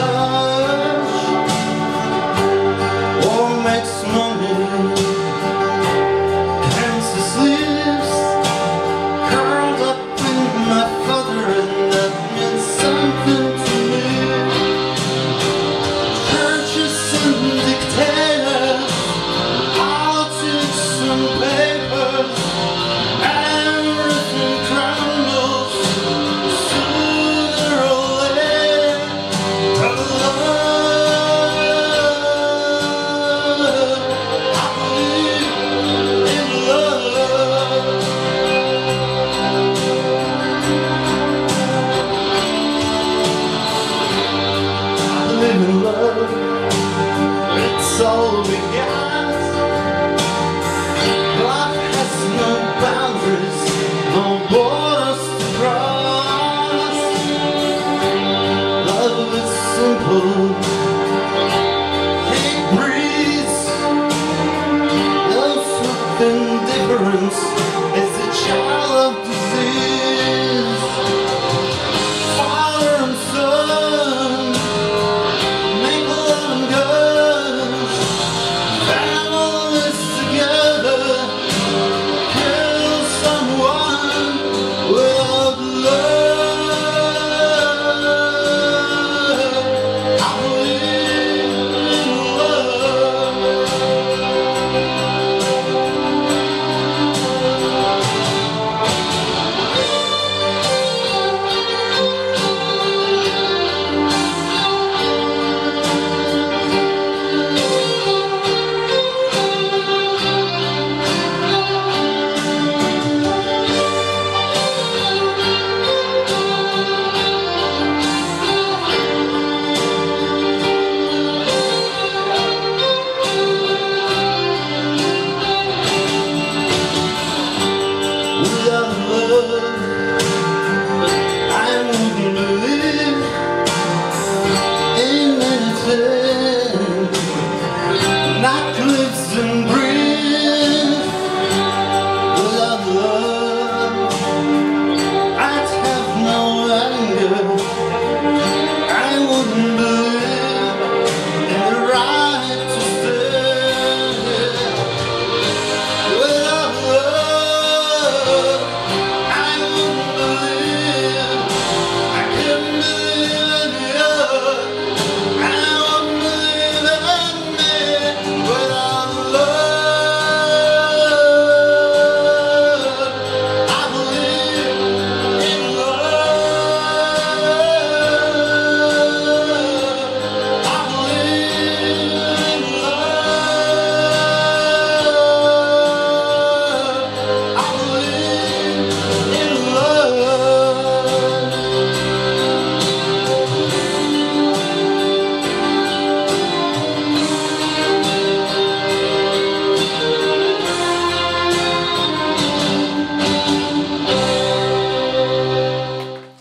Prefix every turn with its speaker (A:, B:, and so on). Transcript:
A: sun. soul we got.